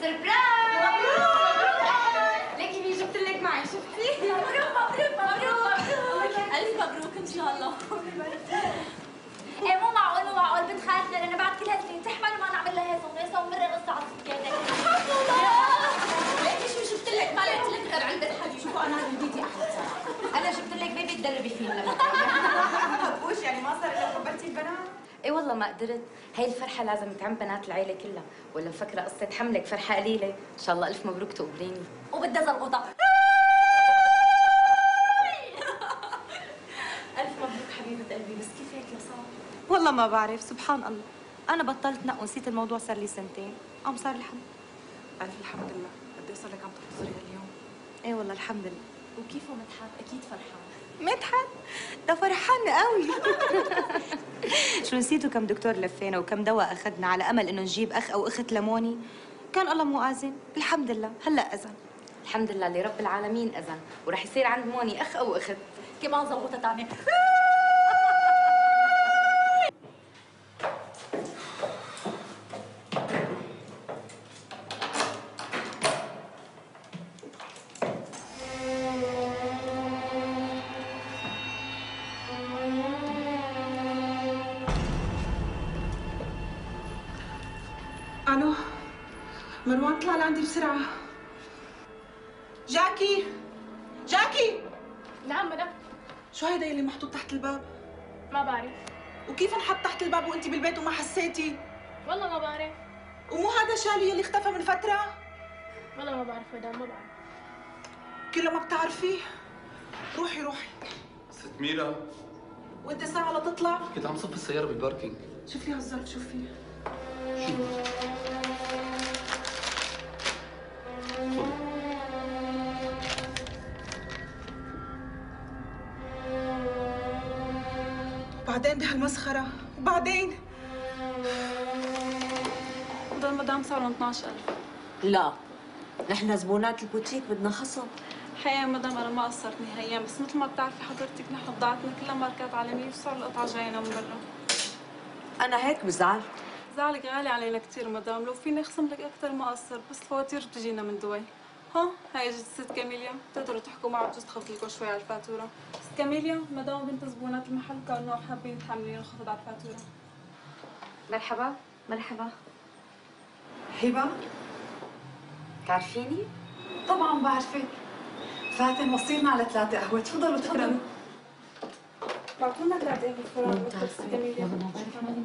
سربرايز ليكي مين جبت لك معي شفتي؟ مبروك مبروك مبروك! مبروك ألف مبروك إن شاء الله. إيه مو معقول مو معقول بنت خالتنا لأنه بعد كل هالسنين تحمل وما نعمل لها هيك ونسوي ومرة قصه على لله! ليكي شو جبت لك؟ ما لك غير علبه حليب شوفوا أنا هديتي أحلى صراحة. أنا جبت لك بيبي تدربي فيه. لما حبوش يعني؟ ما صار إلا قبلتي البنات؟ إي والله ما قدرت. هي الفرحة لازم تعم بنات العيلة كلها. ولا مفكره قصة حملك فرحة قليلة. إن شاء الله ألف مبروك تقبريني وبدها زلقطه ألف مبروك حبيبة قلبي. بس كيف هيك يا صار والله ما بعرف. سبحان الله. أنا بطلت نق ونسيت الموضوع صار لي سنتين. قام صار الحمد. ألف الحمد لله. قد إيه صار لك عم تختصري هاليوم؟ إيه والله الحمد لله. وكيفه مدحت أكيد فرحان. مدحت ده فرحان قوي. شو نسيتوا كم دكتور لفينا وكم دواء أخذنا على أمل إنه نجيب أخ أو أخت لموني؟ كان الله مو اذن الحمد لله. هلا أذن. الحمد لله اللي رب العالمين أذن. ورح يصير عند موني أخ أو أخت. كمان زلقطه ثانية ألو مروان طلع لعندي بسرعة جاكي جاكي نعم مدام شو هيدا اللي محطوط تحت الباب ما بعرف وكيف انحط تحت الباب وانت بالبيت وما حسيتي والله ما بعرف ومو هذا شالي اللي اختفى من فتره والله ما بعرف مدام ما بعرف كله ما بتعرفيه روحي روحي ست ميرا وانت ساعه لتطلع كنت عم صف السيارة بالباركينج شوف لي هالظرف شوف فيه شو؟ تفضل. وبعدين؟ بهالمسخره وبعدين ضل مدام صاروا 12000 لا نحن زبونات البوتيك بدنا خصم. حقيقة مدام أنا ما قصرت نهائيا بس مثل ما بتعرفي حضرتك نحن بضاعتنا كلها ماركات عالمية وصار القطعة جاينا من برا. أنا هيك بزعل. زعلك غالي علينا كثير مدام لو فيني اخصم لك أكثر ما قصر بس الفواتير بتجينا من دبي ها؟ هاي اجت ست كاميليا. بتقدروا تحكوا معها بجوز لكم شوي على الفاتورة. ست كاميليا مدام بنت زبونات المحل كانوا حابين يتحملين الخفض على الفاتورة. مرحبا. مرحبا. هبة. تعرفيني؟ طبعا بعرفك. فاتن وصينا على ثلاثة قهوة. تفضلوا تفضلوا بعطونا ثلاثة بالفرن بتعرفي والله